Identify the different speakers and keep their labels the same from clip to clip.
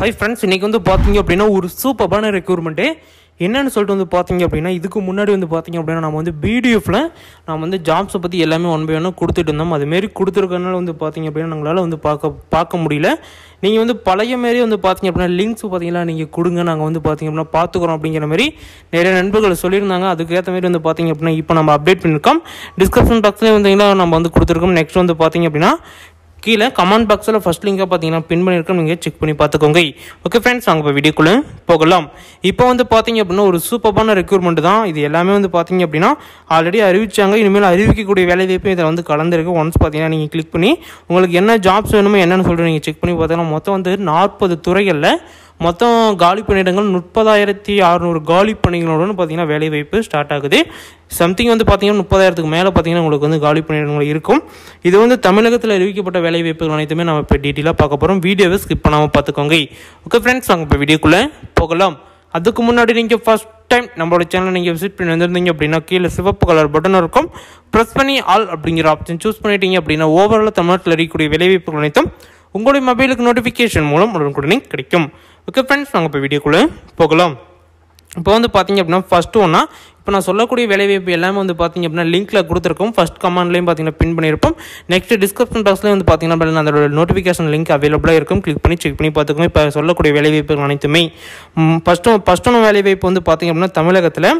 Speaker 1: Hi friends இன்றைக்கி வந்து பார்த்தீங்க அப்படின்னா ஒரு சூப்பரான ரெக்யூர்மெண்ட்டு என்னென்னு சொல்லிட்டு வந்து பார்த்தீங்க அப்படின்னா இதுக்கு முன்னாடி வந்து பார்த்தீங்க அப்படின்னா நம்ம வந்து பிடிஎஃப்பில் நம்ம வந்து ஜாப்ஸை பற்றி எல்லாமே ஒன் பை ஒன்று கொடுத்துட்டு இருந்தோம். அதுமாரி கொடுத்துருக்கனால வந்து பார்த்தீங்க அப்படின்னா நம்மளால் வந்து பார்க்க பார்க்க முடியல. நீங்கள் வந்து பழைய மாரி வந்து பார்த்தீங்க அப்படின்னா லிங்க்ஸ் பார்த்தீங்கன்னா நீங்கள் கொடுங்க. நாங்கள் வந்து பார்த்தீங்க அப்படின்னா பார்த்துக்குறோம் அப்படிங்கிற மாதிரி நிறைய நண்பர்கள் சொல்லியிருந்தாங்க. அதுக்கேற்ற மாதிரி வந்து பார்த்தீங்க அப்படின்னா இப்போ நம்ம அப்டேட் பண்ணியிருக்கோம் டிஸ்கிரிப்ஷன் பாக்ஸ்லேயே வந்தீங்கன்னா நம்ம வந்து கொடுத்துருக்கோம். நெக்ஸ்ட் வந்து பார்த்தீங்க அப்படின்னா கீழே கமெண்ட் பாக்ஸில் ஃபஸ்ட் லிங்காக பார்த்தீங்கன்னா பின் பண்ணியிருக்கோம். நீங்கள் செக் பண்ணி பார்த்துக்கோங்க. ஓகே ஃப்ரெண்ட்ஸ் நாங்கள் இப்போ வீடியோக்குள்ளே போகலாம். இப்போ வந்து பார்த்தீங்க அப்படின்னா ஒரு சூப்பரான ரெக்யூர்மெண்ட் தான். இது எல்லாமே வந்து பார்த்தீங்க அப்படின்னா ஆல்ரெடி அறிவிச்சாங்க. இனிமேல் அறிவிக்கக்கூடிய வேலை வாய்ப்பு இதில் வந்து கலந்துருக்கு. ஒன்ஸ் பார்த்தீங்கன்னா நீங்கள் கிளிக் பண்ணி உங்களுக்கு என்ன ஜாப்ஸ் வேணுமோ என்னென்னு சொல்லிட்டு நீங்கள் செக் பண்ணி பார்த்தீங்கன்னா மொத்தம் வந்து நாற்பது துறைகளில் மொத்தம் காலி பணியிடங்கள் முப்பதாயிரத்தி அறநூறு காலி பணிகளுடன் பார்த்தீங்கன்னா வேலை வாய்ப்பு ஸ்டார்ட் ஆகுது. சம்திங் வந்து பார்த்தீங்கன்னா முப்பதாயிரத்துக்கு மேலே பார்த்தீங்கன்னா உங்களுக்கு வந்து காலி பணியிடங்கள் இருக்கும். இது வந்து தமிழகத்தில் அறிவிக்கப்பட்ட வேலை வாய்ப்புகள் அனைத்துமே நம்ம இப்போ டீட்டெயிலாக பார்க்க போகிறோம் வீடியோவை ஸ்கிப் பண்ணாமல் பார்த்துக்கோங்க. ஓகே ஃப்ரெண்ட்ஸ் நாங்கள் இப்போ வீடியோக்குள்ளே போகலாம். அதுக்கு முன்னாடி நீங்கள் ஃபஸ்ட் டைம் நம்மளோட சேனலை நீங்கள் விசிட் பண்ணி வந்திருந்தீங்க அப்படின்னா கீழே சிவப்பு கலர் பட்டன் இருக்கும். ப்ரெஸ் பண்ணி ஆல் அப்படிங்கிற ஆப்ஷன் சூஸ் பண்ணிட்டீங்க அப்படின்னா ஓவரால் தமிழ்நாட்டில் இருக்கக்கூடிய வேலைவாய்ப்புகள் அனைத்தும் உங்களுடைய மொபைலுக்கு நோட்டிஃபிகேஷன் மூலம் உடனுக்குடனே கிடைக்கும். ஓகே ஃப்ரெண்ட்ஸ் நாங்கள் இப்போ வீடியோக்குள்ளே போகலாம். இப்போ வந்து பார்த்தீங்க அப்படின்னா ஃபஸ்ட்டு ஒன்றா இப்போ நான் சொல்லக்கூடிய வேலைவாய்ப்பு எல்லாமே வந்து பார்த்தீங்க அப்படின்னா லிங்க்கில் கொடுத்துருக்கோம். ஃபஸ்ட் கமெண்ட்லேயும் பார்த்தீங்கன்னா பின் பண்ணியிருப்போம். நெக்ஸ்ட் டிஸ்கிரிப்ஷன் பாக்ஸ்லேயும் வந்து பார்த்தீங்கன்னா அதோட நோட்டிஃபிகேஷன் லிங்க் அவைலபிளாக இருக்கும். கிளிக் பண்ணி செக் பண்ணி பார்த்துக்கோங்க. இப்போ சொல்லக்கூடிய வேலைவாய்ப்புகள் அனைத்துமே. ஃபஸ்ட்டு ஃபஸ்ட் ஒன்று வேலைவாய்ப்பு வந்து பார்த்தீங்க அப்படின்னா தமிழகத்தில்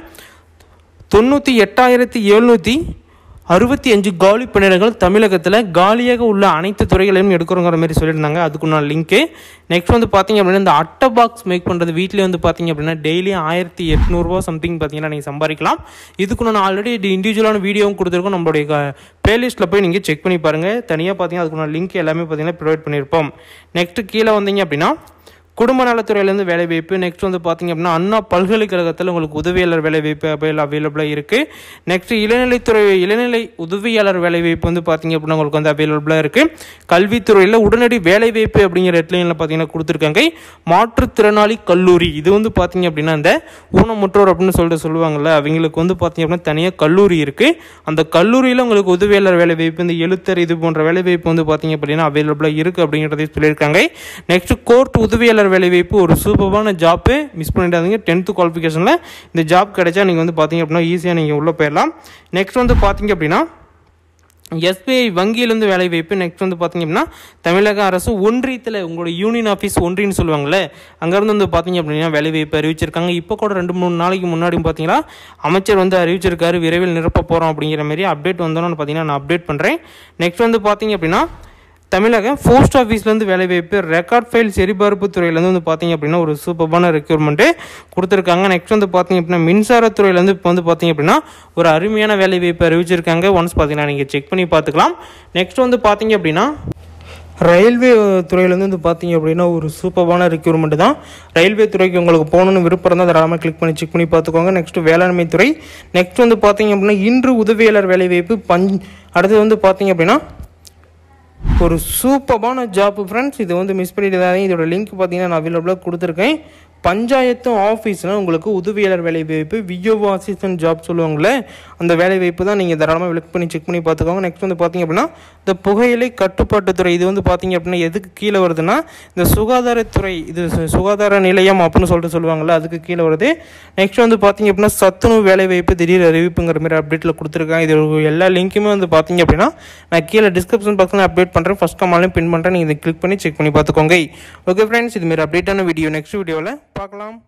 Speaker 1: தொண்ணூற்றி எட்டாயிரத்தி எழுநூற்றி அறுபத்தி அஞ்சு காலி பணியிடங்கள் தமிழகத்தில் காலியாக உள்ள அனைத்து துறைகளையும் எடுக்கிறோங்கிற மாதிரி சொல்லியிருந்தாங்க. அதுக்குள்ள லிங்க்கு நெக்ஸ்ட் வந்து பார்த்தீங்க அப்படின்னா இந்த அட்டை பாக்ஸ் மேக் பண்ணுறது வீட்டிலே வந்து பார்த்தீங்க அப்படின்னா டெய்லி ஆயிரத்தி எட்நூறுபா சம்திங் பார்த்தீங்கன்னா நீங்கள் சம்பாதிக்கலாம். இதுக்கு நான் ஆல்ரெடி இண்டிவிஜுவலான வீடியோவும் கொடுத்துருக்கோம். நம்மளுடைய பிளேலிஸ்ட்டில் போய் நீங்கள் செக் பண்ணி பாருங்கள் தனியாக பார்த்தீங்கன்னா அதுக்குள்ள லிங்க் எல்லாமே பார்த்தீங்கன்னா ப்ரொவைட் பண்ணியிருப்போம். நெக்ஸ்ட்டு கீழே வந்தீங்க அப்படின்னா குடும்ப நலத்துறையிலேருந்து வேலை வாய்ப்பு. நெக்ஸ்ட் வந்து பார்த்தீங்க அப்படின்னா அண்ணா பல்கலைக்கழகத்தில் உங்களுக்கு உதவியாளர் வேலை வாய்ப்பு அவைல் அவைலபிளாக இருக்குது நெக்ஸ்ட் இளநிலைத்துறை இளநிலை உதவியாளர் வேலை வாய்ப்பு வந்து பார்த்தீங்க அப்படின்னா உங்களுக்கு வந்து அவைலபிளாக இருக்குது கல்வித்துறையில் உடனடி வேலை வாய்ப்பு அப்படிங்கிற ஹெட்லைனில் பார்த்தீங்கன்னா கொடுத்துருக்காங்க. மாற்றுத்திறனாளி கல்லூரி. இது வந்து பார்த்தீங்க அப்படின்னா இந்த ஊனமுற்றோர் அப்படின்னு சொல்லிட்டு சொல்லுவாங்கள்ல அவங்களுக்கு வந்து பார்த்தீங்க அப்படின்னா தனியாக கல்லூரி இருக்குது அந்த கல்லூரியில் உங்களுக்கு உதவியாளர் வேலை வாய்ப்பு இந்த எழுத்தர் இது போன்ற வேலை வாய்ப்பு வந்து பார்த்தீங்க அப்படின்னா அவைலபிளாக இருக்குது அப்படிங்கிறதையும் சொல்லியிருக்காங்க. நெக்ஸ்ட் கோர்ட் உதவியாளர் வேலை வேலைவாய்ப்பு ஒரு சூப்பரான ஜாப்பு மிஸ் பண்ணிடாதீங்க. டென்த்து குவாலிஃபிகேஷனில் இந்த ஜாப் கிடைச்சா நீங்கள் வந்து பார்த்தீங்க அப்படின்னா ஈஸியாக நீங்கள் உள்ளே போயிடலாம். நெக்ஸ்ட் வந்து பார்த்தீங்க அப்படின்னா எஸ்பிஐ வங்கியிலேருந்து வேலை வாய்ப்பு. நெக்ஸ்ட் வந்து பார்த்தீங்க அப்படின்னா தமிழக அரசு ஒன்றியத்தில் உங்களோட யூனியன் ஆஃபீஸ் ஒன்றின்னு சொல்லுவாங்கள்ல அங்கேருந்து வந்து பார்த்தீங்க அப்படின்னா வேலை வாய்ப்பு அறிவிச்சிருக்காங்க. இப்போ கூட ரெண்டு மூணு நாளைக்கு முன்னாடி பார்த்தீங்கன்னா அமைச்சர் வந்து அறிவிச்சிருக்காரு விரைவில் நிரப்ப போகிறோம் அப்படிங்கிற மாதிரி அப்டேட் வந்தோன்னு பார்த்தீங்கன்னா நான் அப்டேட் பண்ணுறேன் நெக்ஸ்ட் வந்து பார்த்தீங்க அப்படின்னா தமிழக போஸ்ட் ஆஃபீஸ்லேருந்து வேலைவாய்ப்பு ரெக்கார்ட் ஃபைல் சரிபார்ப்பு துறையிலேருந்து வந்து பார்த்தீங்க அப்படின்னா ஒரு சூப்பரான ரெக்யூர்மெண்ட்டு கொடுத்துருக்காங்க. நெக்ஸ்ட் வந்து பார்த்தீங்க அப்படின்னா மின்சாரத்துறையிலேருந்து இப்போ வந்து பார்த்தீங்க அப்படின்னா ஒரு அருமையான வேலைவாய்ப்பு அறிவிச்சிருக்காங்க. ஒன்ஸ் பார்த்தீங்கன்னா நீங்கள் செக் பண்ணி பார்த்துக்கலாம். நெக்ஸ்ட் வந்து பார்த்தீங்க அப்படின்னா ரயில்வே துறையிலேருந்து வந்து பார்த்தீங்க அப்படின்னா ஒரு சூப்பரான ரெக்யூர்மெண்ட் தான். ரயில்வே துறைக்கு உங்களுக்கு போகணுன்னு விருப்பம் இருந்தால் தாராளமாக கிளிக் பண்ணி செக் பண்ணி பார்த்துக்கோங்க. நெக்ஸ்ட் வேளாண்மை துறை. நெக்ஸ்ட் வந்து பார்த்தீங்க அப்படின்னா இன்று உதவியாளர் வேலைவாய்ப்பு பஞ்ச் அடுத்தது வந்து பார்த்தீங்க அப்படின்னா ஒரு சூப்பரான ஜாப் ஃப்ரெண்ட்ஸ் இது வந்து மிஸ் பண்ணிட்டு இதோட லிங்க் பார்த்தீங்கன்னா நான் அவைலபிளாக கொடுத்துருக்கேன். பஞ்சாயத்து ஆஃபீஸில் உங்களுக்கு உதவியாளர் வேலை வாய்ப்பு விஓஓ அசிஸ்டன்ட் ஜாப் சொல்லுவாங்களே அந்த வேலை வாய்ப்பு தான் நீங்கள் தாராளமாக விளக் பண்ணி செக் பண்ணி பார்த்துக்கோங்க. நெக்ஸ்ட் வந்து பார்த்தீங்க அப்படின்னா இந்த புகையிலை கட்டுப்பாட்டுத்துறை இது வந்து பார்த்தீங்க அப்படின்னா எதுக்கு கீழே வருதுன்னா இந்த சுகாதாரத்துறை இது சு- சுகாதார நிலையம் அப்படின்னு சொல்லிட்டு சொல்லுவாங்கள்ல அதுக்கு கீழே வருது. நெக்ஸ்ட் வந்து பார்த்தீங்க அப்படின்னா சத்துணவு வேலை வாய்ப்பு திடீர் அறிவிப்புங்கிற மாதிரி அப்டேட்டில் கொடுத்துருக்காங்க. இது எல்லா லிங்க்குமே வந்து பார்த்தீங்க அப்படின்னா நான் கீழே டிஸ்கிரிப்ஷன் பாக்ஸில் அப்டேட் பண்ணுறேன் ஃபஸ்ட் கமாலையும் பின் பண்ணுறேன் நீங்கள் இதை கிளிக் பண்ணி செக் பண்ணி பார்த்துக்கோங்க. ஓகே ஃப்ரெண்ட்ஸ் இதுமாரி அப்டேட்டான வீடியோ நெக்ஸ்ட் வீடியோவில் பார்க்கலாம்.